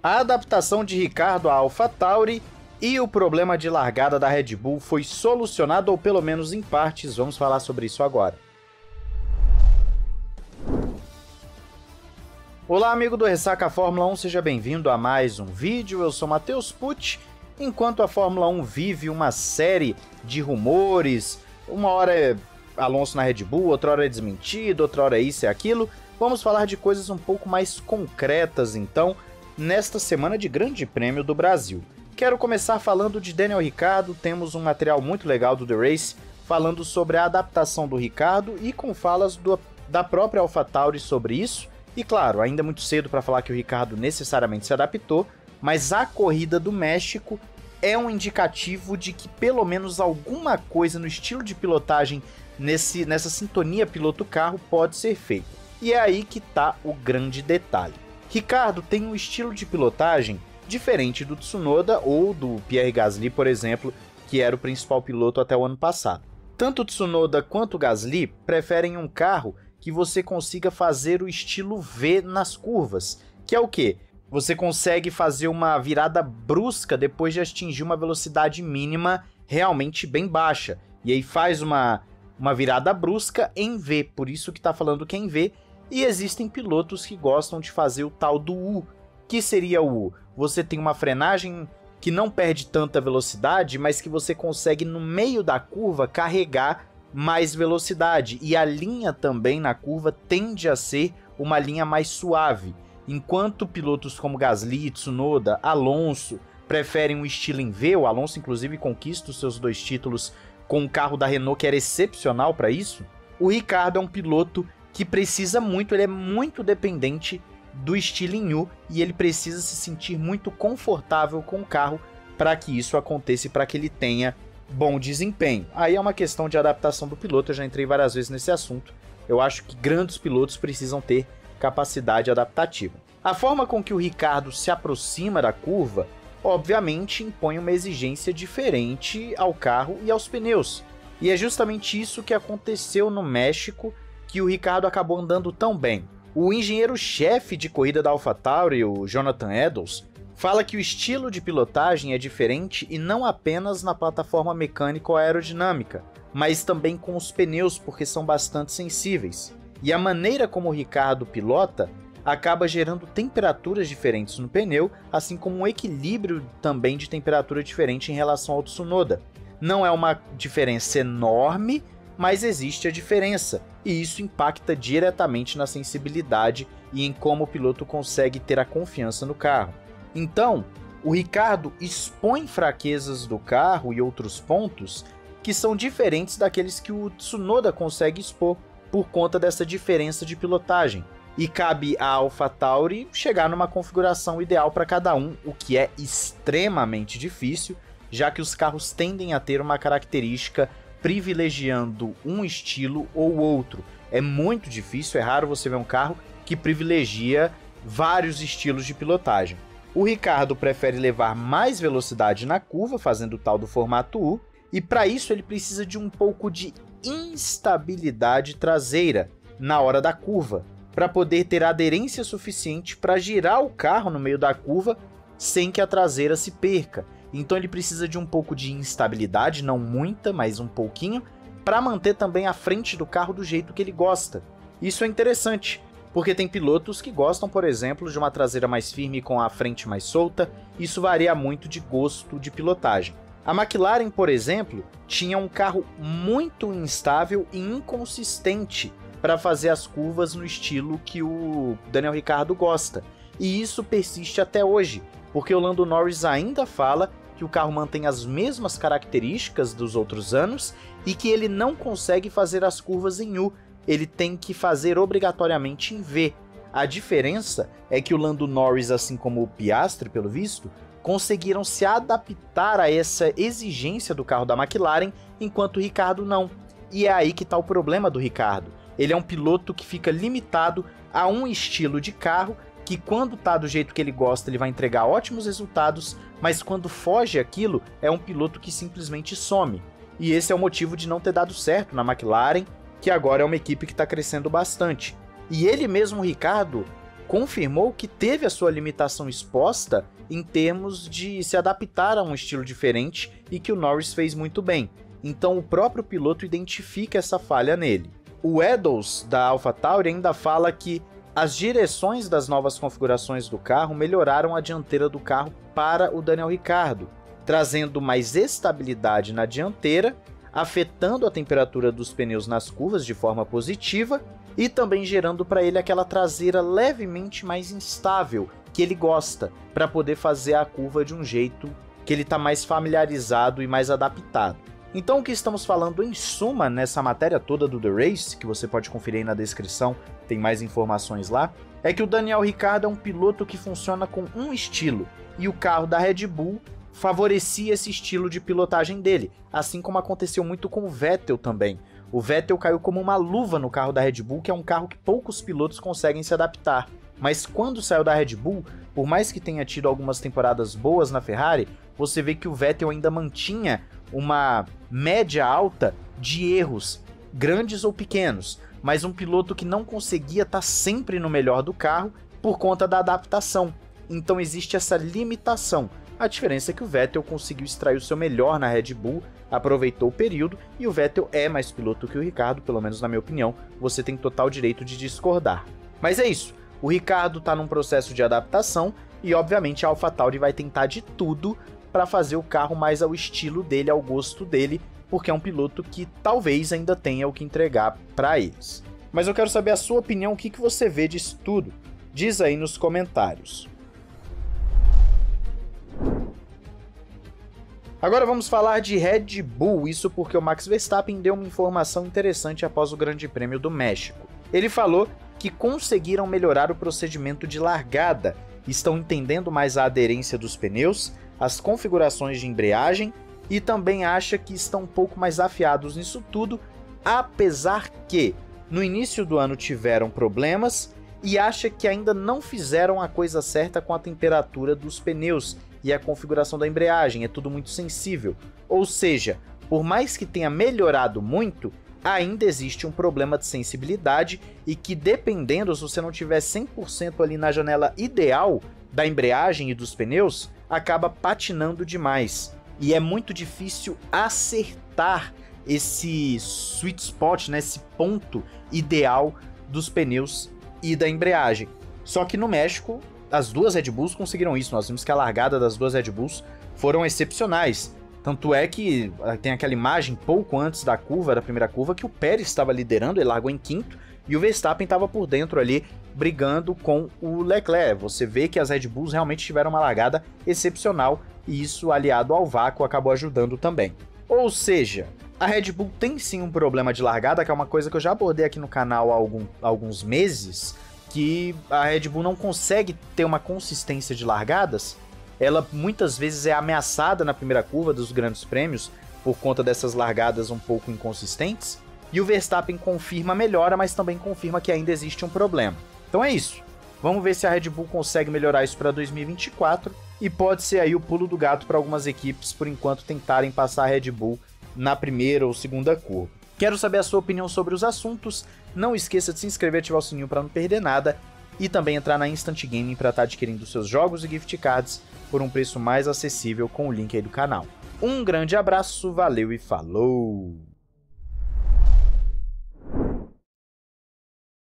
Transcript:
A adaptação de Ricardo à AlphaTauri e o problema de largada da Red Bull foi solucionado, ou pelo menos em partes, vamos falar sobre isso agora. Olá, amigo do Ressaca Fórmula 1, seja bem-vindo a mais um vídeo. Eu sou Matheus Pucci. Enquanto a Fórmula 1 vive uma série de rumores, uma hora é Alonso na Red Bull, outra hora é desmentido, outra hora é isso e aquilo, vamos falar de coisas um pouco mais concretas então, nesta semana de Grande Prêmio do Brasil. Quero começar falando de Daniel Ricardo, temos um material muito legal do The Race falando sobre a adaptação do Ricardo e com falas do, da própria AlphaTauri sobre isso e claro, ainda é muito cedo para falar que o Ricardo necessariamente se adaptou, mas a corrida do México é um indicativo de que pelo menos alguma coisa no estilo de pilotagem nesse, nessa sintonia piloto-carro pode ser feita. E é aí que está o grande detalhe. Ricardo tem um estilo de pilotagem diferente do Tsunoda ou do Pierre Gasly, por exemplo, que era o principal piloto até o ano passado. Tanto Tsunoda quanto Gasly preferem um carro que você consiga fazer o estilo V nas curvas, que é o que? Você consegue fazer uma virada brusca depois de atingir uma velocidade mínima realmente bem baixa. E aí faz uma, uma virada brusca em V, por isso que está falando que é em V. E existem pilotos que gostam de fazer o tal do U. Que seria o U? Você tem uma frenagem que não perde tanta velocidade, mas que você consegue no meio da curva carregar mais velocidade e a linha também na curva tende a ser uma linha mais suave, enquanto pilotos como Gasly, Tsunoda, Alonso preferem um estilo em V, o Alonso inclusive conquista os seus dois títulos com um carro da Renault que era excepcional para isso. O Ricardo é um piloto que precisa muito, ele é muito dependente do U e ele precisa se sentir muito confortável com o carro para que isso aconteça e para que ele tenha bom desempenho. Aí é uma questão de adaptação do piloto, eu já entrei várias vezes nesse assunto. Eu acho que grandes pilotos precisam ter capacidade adaptativa. A forma com que o Ricardo se aproxima da curva, obviamente, impõe uma exigência diferente ao carro e aos pneus. E é justamente isso que aconteceu no México que o Ricardo acabou andando tão bem. O engenheiro-chefe de corrida da AlphaTauri, o Jonathan Edels, fala que o estilo de pilotagem é diferente e não apenas na plataforma mecânica ou aerodinâmica, mas também com os pneus, porque são bastante sensíveis. E a maneira como o Ricardo pilota acaba gerando temperaturas diferentes no pneu, assim como um equilíbrio também de temperatura diferente em relação ao Tsunoda. Não é uma diferença enorme, mas existe a diferença, e isso impacta diretamente na sensibilidade e em como o piloto consegue ter a confiança no carro. Então, o Ricardo expõe fraquezas do carro e outros pontos que são diferentes daqueles que o Tsunoda consegue expor por conta dessa diferença de pilotagem. E cabe à AlphaTauri chegar numa configuração ideal para cada um, o que é extremamente difícil, já que os carros tendem a ter uma característica privilegiando um estilo ou outro. É muito difícil, é raro você ver um carro que privilegia vários estilos de pilotagem. O Ricardo prefere levar mais velocidade na curva, fazendo o tal do formato U, e para isso ele precisa de um pouco de instabilidade traseira na hora da curva, para poder ter aderência suficiente para girar o carro no meio da curva sem que a traseira se perca. Então ele precisa de um pouco de instabilidade, não muita, mas um pouquinho, para manter também a frente do carro do jeito que ele gosta. Isso é interessante, porque tem pilotos que gostam, por exemplo, de uma traseira mais firme com a frente mais solta, isso varia muito de gosto de pilotagem. A McLaren, por exemplo, tinha um carro muito instável e inconsistente para fazer as curvas no estilo que o Daniel Ricciardo gosta. E isso persiste até hoje, porque o Lando Norris ainda fala que o carro mantém as mesmas características dos outros anos e que ele não consegue fazer as curvas em U, ele tem que fazer obrigatoriamente em V. A diferença é que o Lando Norris, assim como o Piastri, pelo visto, conseguiram se adaptar a essa exigência do carro da McLaren, enquanto o Ricardo não. E é aí que está o problema do Ricardo. Ele é um piloto que fica limitado a um estilo de carro que quando tá do jeito que ele gosta, ele vai entregar ótimos resultados, mas quando foge aquilo, é um piloto que simplesmente some. E esse é o motivo de não ter dado certo na McLaren que agora é uma equipe que está crescendo bastante. E ele mesmo, Ricardo, confirmou que teve a sua limitação exposta em termos de se adaptar a um estilo diferente e que o Norris fez muito bem. Então o próprio piloto identifica essa falha nele. O Eddles da AlphaTauri ainda fala que as direções das novas configurações do carro melhoraram a dianteira do carro para o Daniel Ricciardo, trazendo mais estabilidade na dianteira, afetando a temperatura dos pneus nas curvas de forma positiva e também gerando para ele aquela traseira levemente mais instável que ele gosta, para poder fazer a curva de um jeito que ele está mais familiarizado e mais adaptado. Então o que estamos falando em suma nessa matéria toda do The Race, que você pode conferir aí na descrição, tem mais informações lá, é que o Daniel Ricciardo é um piloto que funciona com um estilo, e o carro da Red Bull favorecia esse estilo de pilotagem dele, assim como aconteceu muito com o Vettel também. O Vettel caiu como uma luva no carro da Red Bull, que é um carro que poucos pilotos conseguem se adaptar. Mas quando saiu da Red Bull, por mais que tenha tido algumas temporadas boas na Ferrari, você vê que o Vettel ainda mantinha uma média alta de erros, grandes ou pequenos, mas um piloto que não conseguia estar sempre no melhor do carro por conta da adaptação. Então existe essa limitação. A diferença é que o Vettel conseguiu extrair o seu melhor na Red Bull, aproveitou o período e o Vettel é mais piloto que o Ricardo, pelo menos na minha opinião. Você tem total direito de discordar. Mas é isso. O Ricardo está num processo de adaptação e, obviamente, a AlphaTauri vai tentar de tudo para fazer o carro mais ao estilo dele, ao gosto dele, porque é um piloto que talvez ainda tenha o que entregar para eles. Mas eu quero saber a sua opinião, o que, que você vê disso tudo? Diz aí nos comentários. Agora vamos falar de Red Bull, isso porque o Max Verstappen deu uma informação interessante após o Grande Prêmio do México. Ele falou que conseguiram melhorar o procedimento de largada, estão entendendo mais a aderência dos pneus, as configurações de embreagem e também acha que estão um pouco mais afiados nisso tudo, apesar que no início do ano tiveram problemas e acha que ainda não fizeram a coisa certa com a temperatura dos pneus e a configuração da embreagem, é tudo muito sensível. Ou seja, por mais que tenha melhorado muito, ainda existe um problema de sensibilidade e que dependendo se você não tiver 100% ali na janela ideal da embreagem e dos pneus, acaba patinando demais. E é muito difícil acertar esse sweet spot, né, esse ponto ideal dos pneus e da embreagem. Só que no México as duas Red Bulls conseguiram isso. Nós vimos que a largada das duas Red Bulls foram excepcionais. Tanto é que ah, tem aquela imagem pouco antes da curva, da primeira curva, que o Pérez estava liderando, ele largou em quinto, e o Verstappen estava por dentro ali, brigando com o Leclerc. Você vê que as Red Bulls realmente tiveram uma largada excepcional, e isso, aliado ao vácuo, acabou ajudando também. Ou seja, a Red Bull tem sim um problema de largada, que é uma coisa que eu já abordei aqui no canal há, algum, há alguns meses, que a Red Bull não consegue ter uma consistência de largadas. Ela muitas vezes é ameaçada na primeira curva dos grandes prêmios por conta dessas largadas um pouco inconsistentes. E o Verstappen confirma a melhora, mas também confirma que ainda existe um problema. Então é isso. Vamos ver se a Red Bull consegue melhorar isso para 2024 e pode ser aí o pulo do gato para algumas equipes por enquanto tentarem passar a Red Bull na primeira ou segunda curva. Quero saber a sua opinião sobre os assuntos. Não esqueça de se inscrever e ativar o sininho para não perder nada. E também entrar na Instant Gaming para estar tá adquirindo seus jogos e gift cards por um preço mais acessível com o link aí do canal. Um grande abraço, valeu e falou!